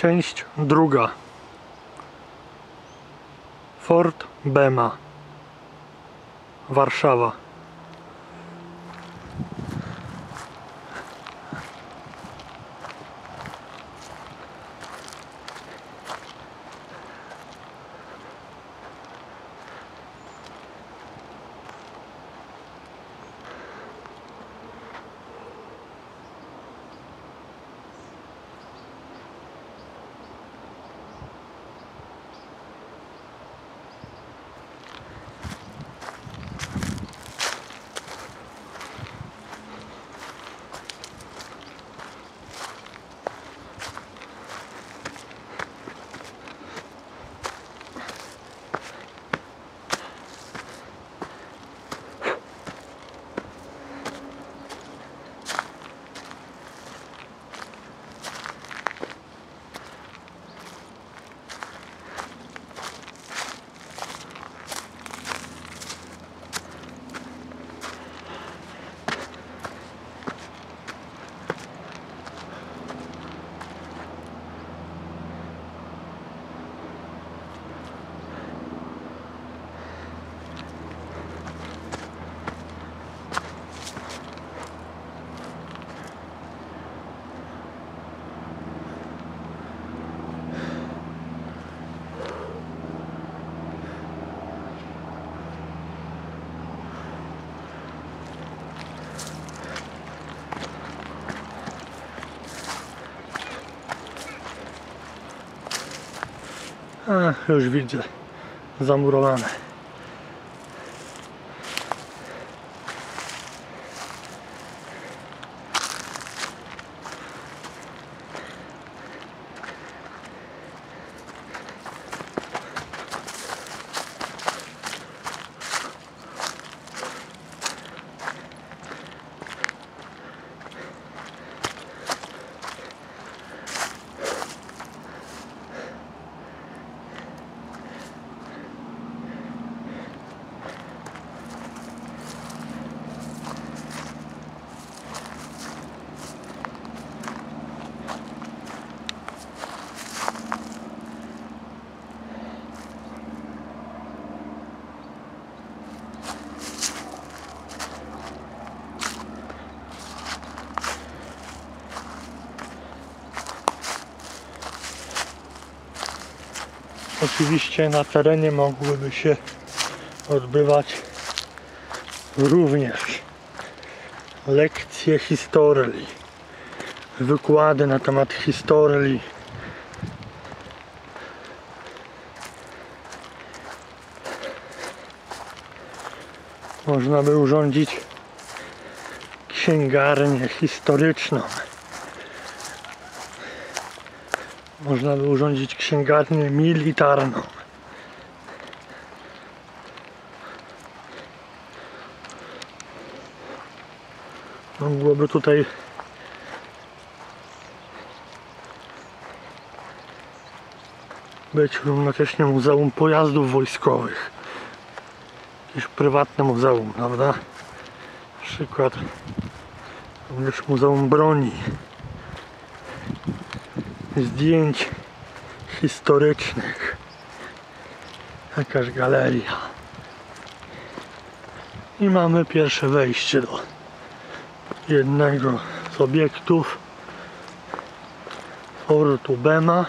Część druga. Fort Bema. Warszawa. A, już widzę. Zamurowane. Oczywiście na terenie mogłyby się odbywać również lekcje historii, wykłady na temat historii. Można by urządzić księgarnię historyczną. Można by urządzić księgarnię militarną. Mogłoby tutaj być równocześnie Muzeum Pojazdów Wojskowych. Jakieś prywatne muzeum, prawda? Na przykład również Muzeum Broni zdjęć historycznych. Jakaś galeria. I mamy pierwsze wejście do jednego z obiektów Fortu Bema.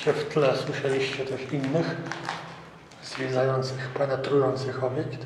Oczywiście w tle słyszeliście też innych zwiedzających, penetrujących obiekt.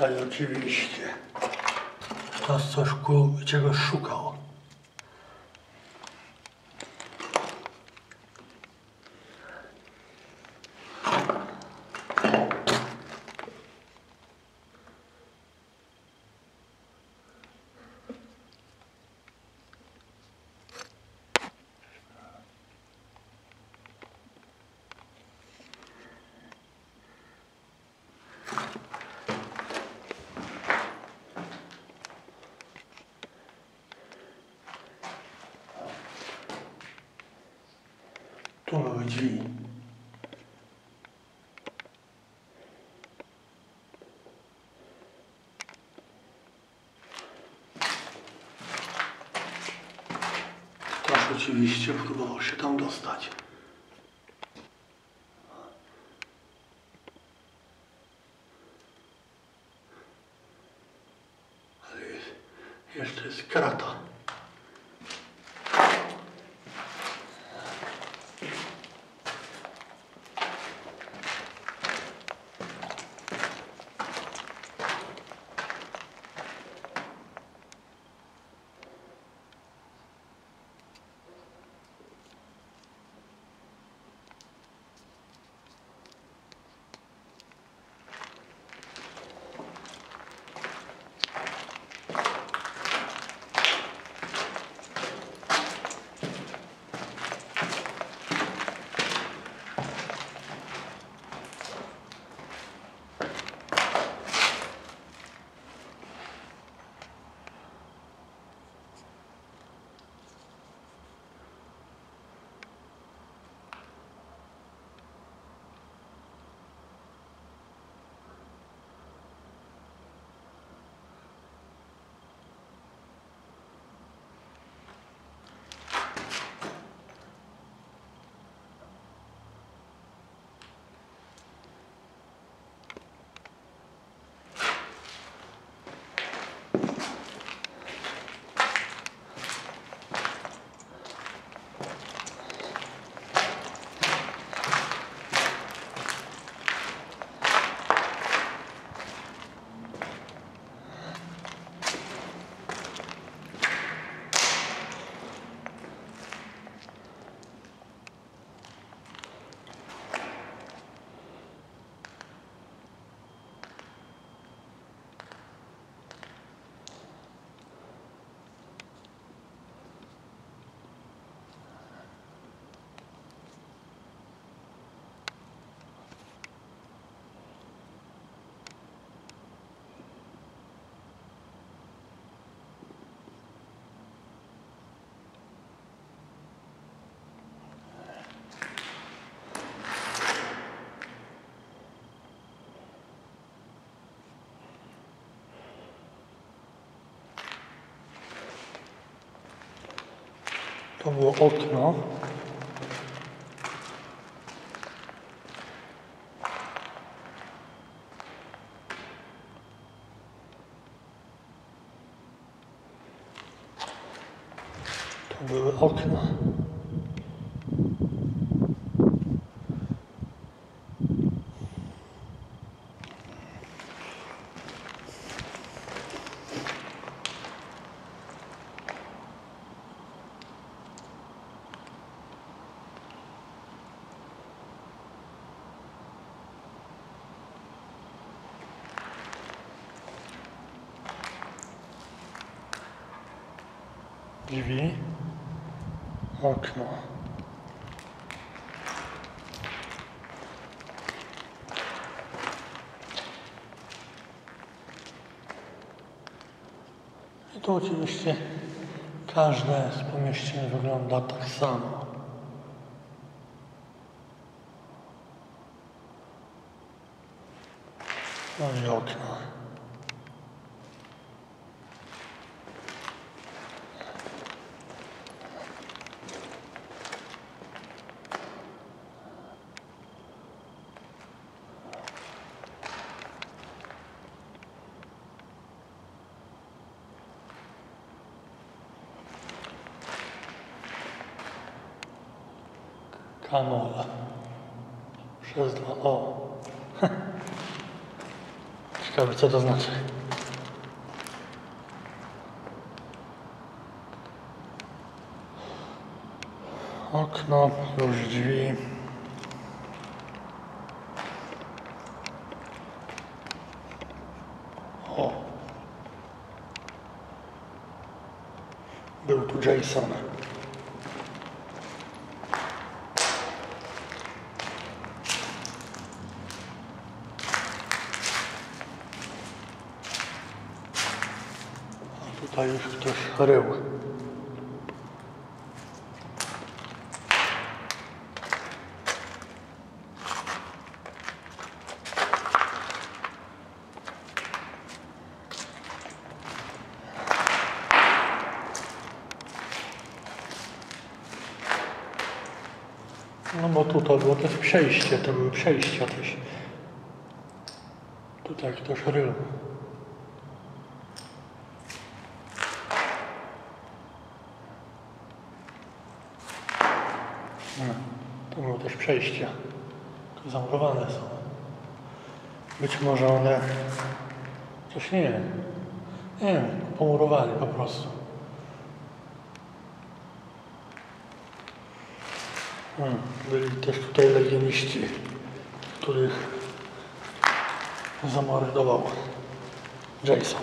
Tutaj oczywiście ktoś coś ku czegoś szukał. Tu były drzwi. Ktoś oczywiście próbował się tam dostać. To było okno. To były okna. Tu oczywiście każde z pomieszczeń wygląda tak samo. No i okno. Kamol. Przez dwa O. Ciekawe co to znaczy. Okno, już drzwi. O. Był tu Jason. A tutaj już ktoś rył. No bo tutaj było też przejście, były przejścia też. Tutaj ktoś rył. No, to były też przejścia. Tylko zamurowane są. Być może one... Coś nie wiem. Nie wiem, pomurowali po prostu. Byli też tutaj legioniści, których zamordował Jason.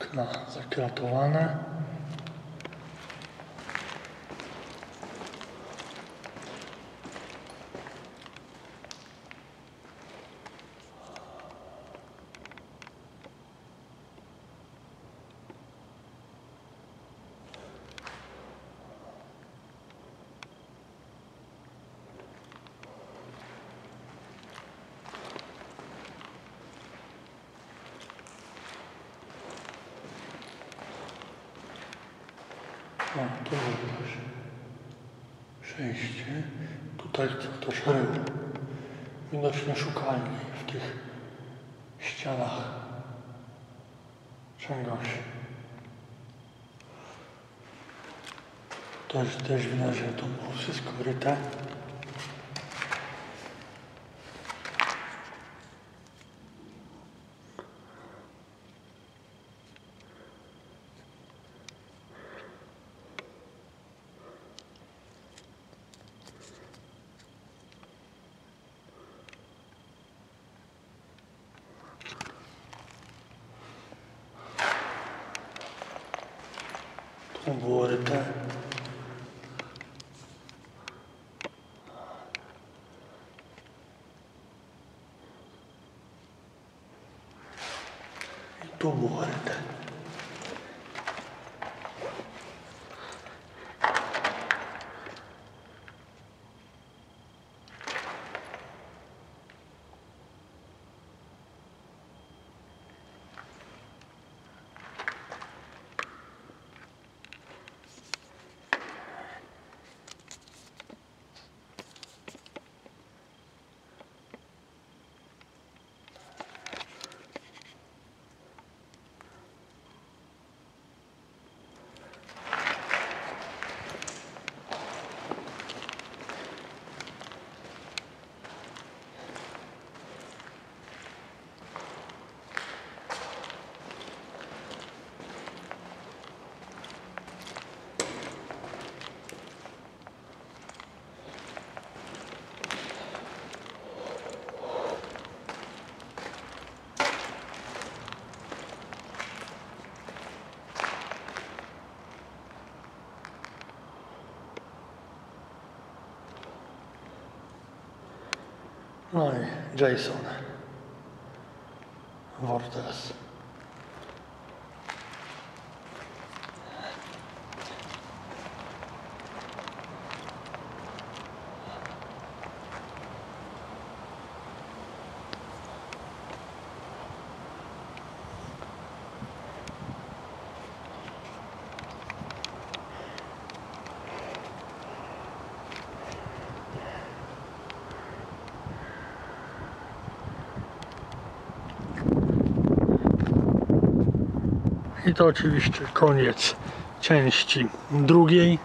Okna zakratowane. O, tu już przejście. Tutaj ktoś rył. Widocznie szukali w tych ścianach czegoś. Też, też widać, że to było wszystko ryte. Tu było ryte. I tu było No i Jason. I to oczywiście koniec części drugiej.